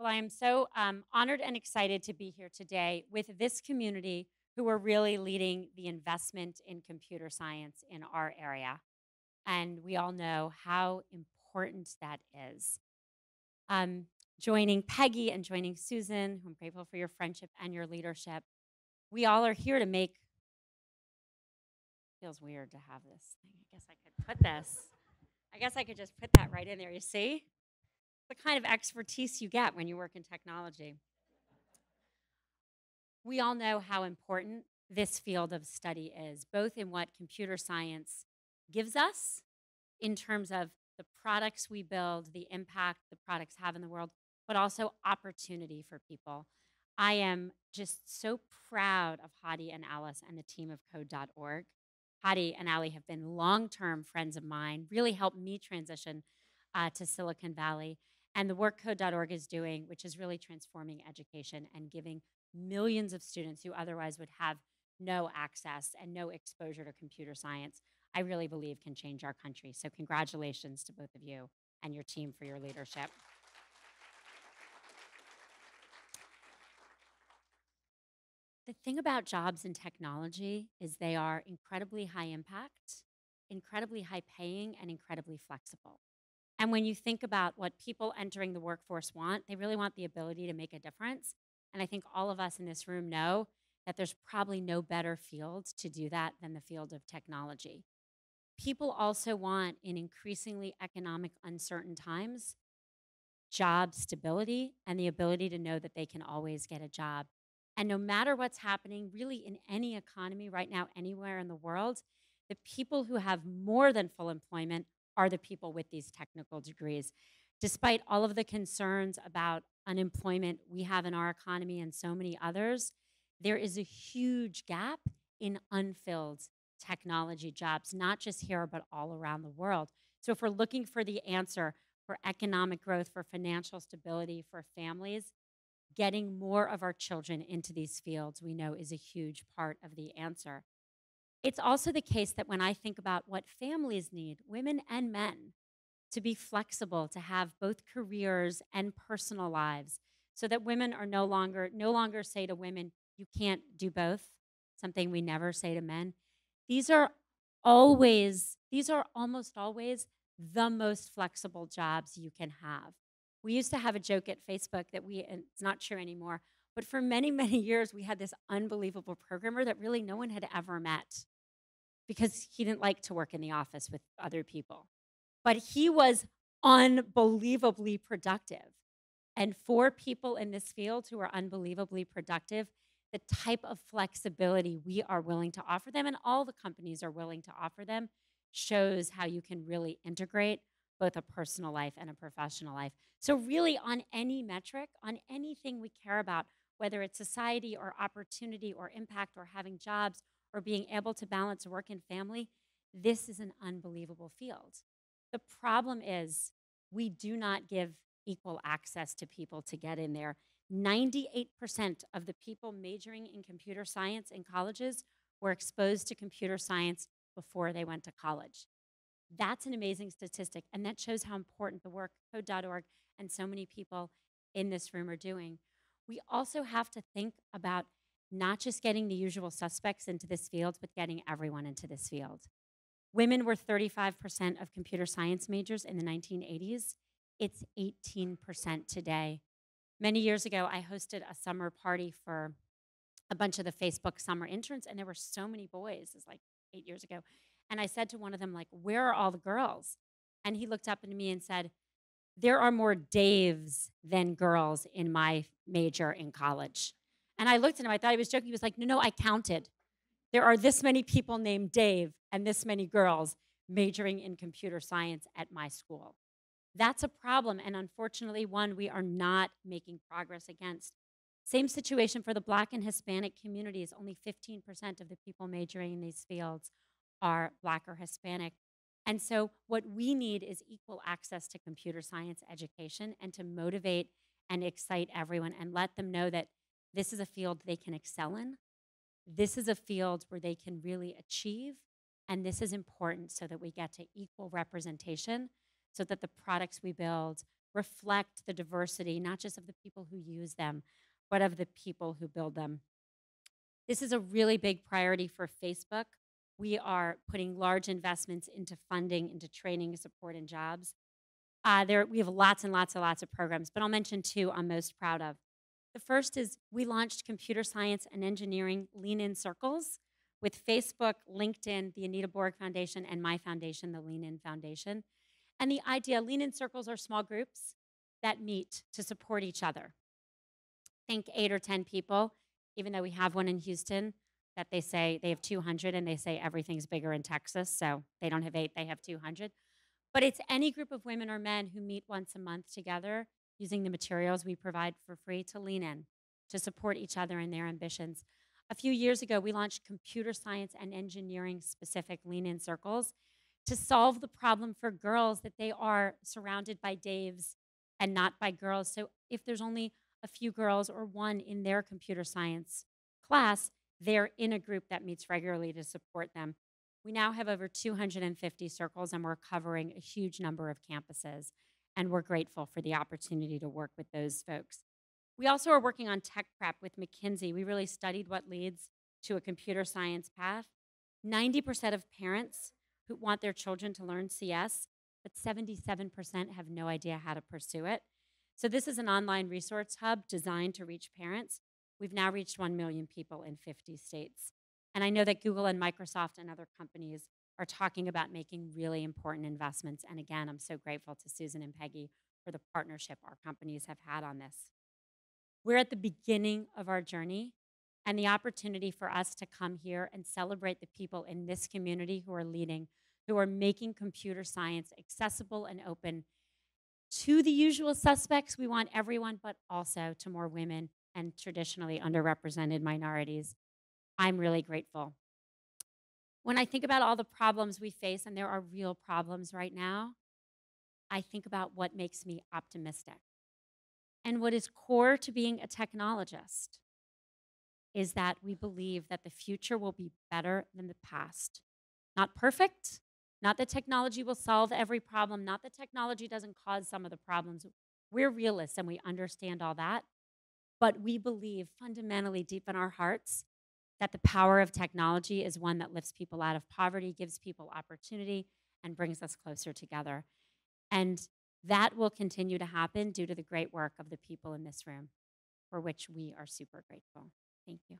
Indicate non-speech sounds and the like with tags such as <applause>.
Well, I am so um, honored and excited to be here today with this community who are really leading the investment in computer science in our area. And we all know how important that is. Um, joining Peggy and joining Susan, I'm grateful for your friendship and your leadership. We all are here to make. Feels weird to have this thing. I guess I could put this. I guess I could just put that right in there. You see? The kind of expertise you get when you work in technology. We all know how important this field of study is, both in what computer science gives us in terms of the products we build, the impact the products have in the world, but also opportunity for people. I am just so proud of Hadi and Ali's and the team of code.org. Hadi and Ali have been long term friends of mine, really helped me transition uh, to Silicon Valley. And the work code.org is doing, which is really transforming education and giving millions of students who otherwise would have no access and no exposure to computer science, I really believe can change our country. So, congratulations to both of you and your team for your leadership. The thing about jobs in technology is they are incredibly high impact, incredibly high paying, and incredibly flexible. And when you think about what people entering the workforce want, they really want the ability to make a difference. And I think all of us in this room know that there's probably no better field to do that than the field of technology. People also want, in increasingly economic uncertain times, job stability and the ability to know that they can always get a job. And no matter what's happening, really in any economy right now, anywhere in the world, the people who have more than full employment are the people with these technical degrees. Despite all of the concerns about unemployment we have in our economy and so many others, there is a huge gap in unfilled technology jobs, not just here, but all around the world. So, if we're looking for the answer for economic growth, for financial stability, for families, getting more of our children into these fields we know is a huge part of the answer. It's also the case that when I think about what families need, women and men, to be flexible, to have both careers and personal lives, so that women are no longer no longer say to women, you can't do both, something we never say to men. These are always, these are almost always the most flexible jobs you can have. We used to have a joke at Facebook that we, and it's not true anymore, but for many, <laughs> many years, we had this unbelievable programmer that really no one had ever met because he didn't like to work in the office with other people. But he was unbelievably productive. And for people in this field who are unbelievably productive, the type of flexibility we are willing to offer them and all the companies are willing to offer them shows how you can really integrate both a personal life and a professional life. So, really, on any metric, on anything we care about, whether it's society or opportunity or impact or having jobs or being able to balance work and family, this is an unbelievable field. The problem is we do not give equal access to people to get in there. 98% of the people majoring in computer science in colleges were exposed to computer science before they went to college. That's an amazing statistic, and that shows how important the work code.org and so many people in this room are doing. We also have to think about not just getting the usual suspects into this field, but getting everyone into this field. Women were 35% of computer science majors in the 1980s. It's 18% today. Many years ago, I hosted a summer party for a bunch of the Facebook summer interns, and there were so many boys. It's like eight years ago. And I said to one of them, like, where are all the girls? And he looked up at me and said, there are more Daves than girls in my major in college. And I looked at him, I thought he was joking. He was like, No, no, I counted. There are this many people named Dave and this many girls majoring in computer science at my school. That's a problem, and unfortunately, one we are not making progress against. Same situation for the Black and Hispanic communities. Only 15% of the people majoring in these fields are Black or Hispanic. And so, what we need is equal access to computer science education and to motivate and excite everyone and let them know that this is a field they can excel in. This is a field where they can really achieve. And this is important so that we get to equal representation so that the products we build reflect the diversity, not just of the people who use them, but of the people who build them. This is a really big priority for Facebook. We are putting large investments into funding, into training, support, and jobs. Uh, there, we have lots and lots and lots of programs, but I'll mention two I'm most proud of. The first is we launched computer science and engineering lean in circles with Facebook, LinkedIn, the Anita Borg Foundation, and my foundation, the Lean In Foundation. And the idea lean in circles are small groups that meet to support each other. Think eight or 10 people, even though we have one in Houston that they say they have 200 and they say everything's bigger in Texas. So they don't have eight, they have 200. But it's any group of women or men who meet once a month together using the materials we provide for free to lean in, to support each other in their ambitions. A few years ago, we launched computer science and engineering specific lean in circles to solve the problem for girls that they are surrounded by Daves and not by girls. So if there's only a few girls or one in their computer science class, they're in a group that meets regularly to support them. We now have over 250 circles and we're covering a huge number of campuses. And we're grateful for the opportunity to work with those folks. We also are working on tech prep with McKinsey. We really studied what leads to a computer science path. 90% of parents who want their children to learn CS, but 77% have no idea how to pursue it. So, this is an online resource hub designed to reach parents. We've now reached 1 million people in 50 states. And I know that Google and Microsoft and other companies are talking about making really important investments. And again, I'm so grateful to Susan and Peggy for the partnership our companies have had on this. We're at the beginning of our journey, and the opportunity for us to come here and celebrate the people in this community who are leading, who are making computer science accessible and open to the usual suspects. We want everyone, but also to more women and traditionally underrepresented minorities. I'm really grateful. When I think about all the problems we face, and there are real problems right now, I think about what makes me optimistic. And what is core to being a technologist is that we believe that the future will be better than the past. Not perfect, not that technology will solve every problem, not that technology doesn't cause some of the problems. We're realists and we understand all that. But we believe fundamentally deep in our hearts that the power of technology is one that lifts people out of poverty, gives people opportunity, and brings us closer together. And that will continue to happen due to the great work of the people in this room, for which we are super grateful. Thank you.